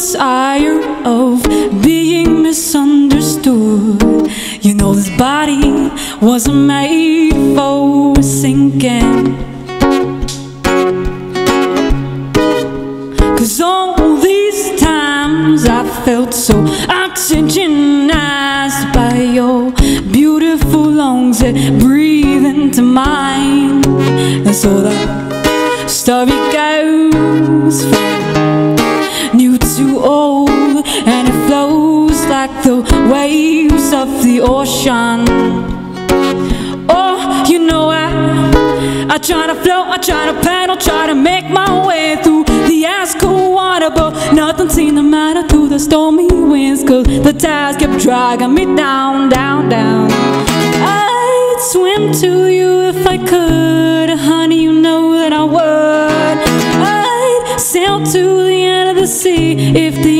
tired of being misunderstood. You know, this body wasn't made for sinking. Cause all these times I felt so oxygenized by your beautiful lungs that breathe into mine. And so the story of the ocean. Oh, you know I, I try to float, I try to paddle, try to make my way through the ice cold water, but nothing seemed to matter through the stormy winds, cause the tides kept dragging me down, down, down. I'd swim to you if I could, honey, you know that I would. I'd sail to the end of the sea if the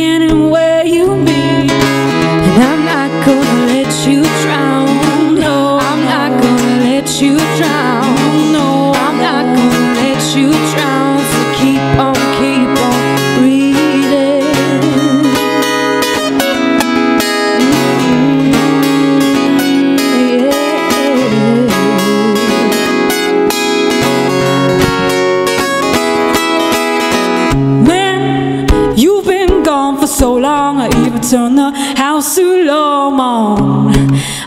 even the house to low on.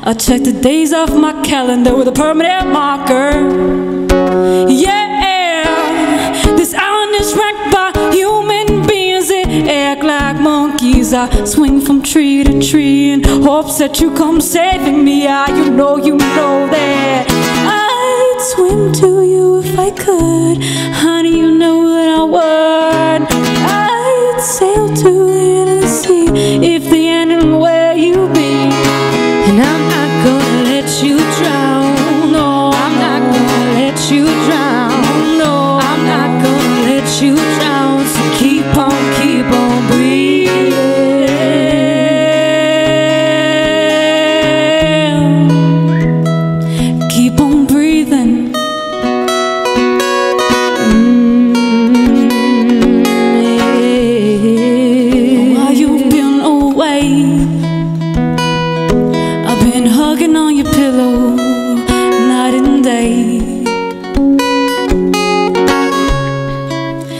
I checked the days off my calendar with a permanent marker. Yeah, this island is wrecked by human beings. They act like monkeys. I swing from tree to tree in hopes that you come saving me. Ah, you know, you know that I'd swim to you if I could, honey. You know that I would. I'd sail to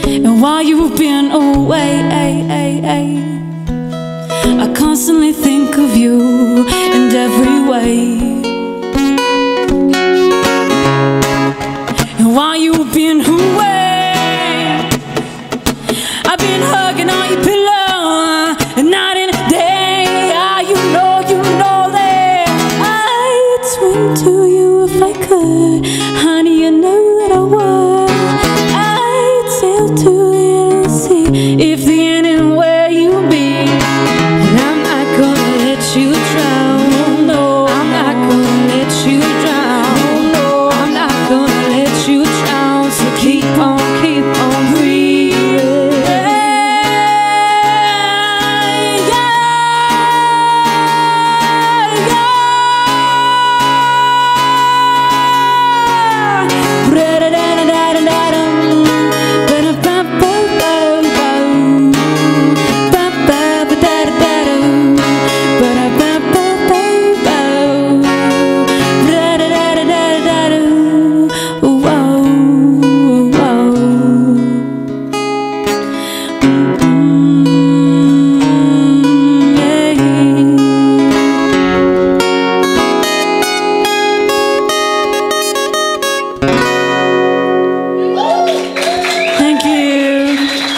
And while you've been away, I constantly think of you in every way.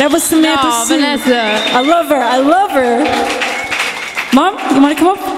That was Samantha. Aw, Sue. Vanessa. I love her. I love her. Mom, you want to come up?